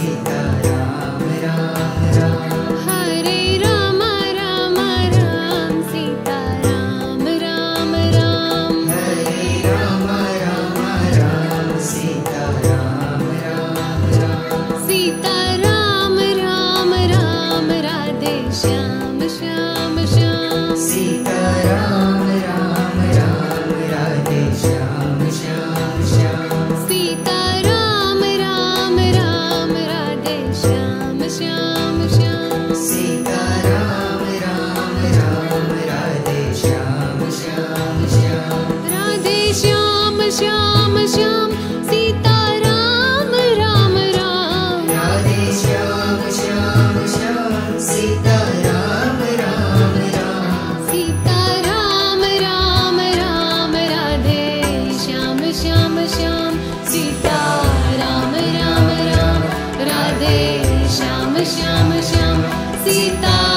ीता Hare Sita Ram Ram Ram Radhe Shyam. Shyam Shyam Sita.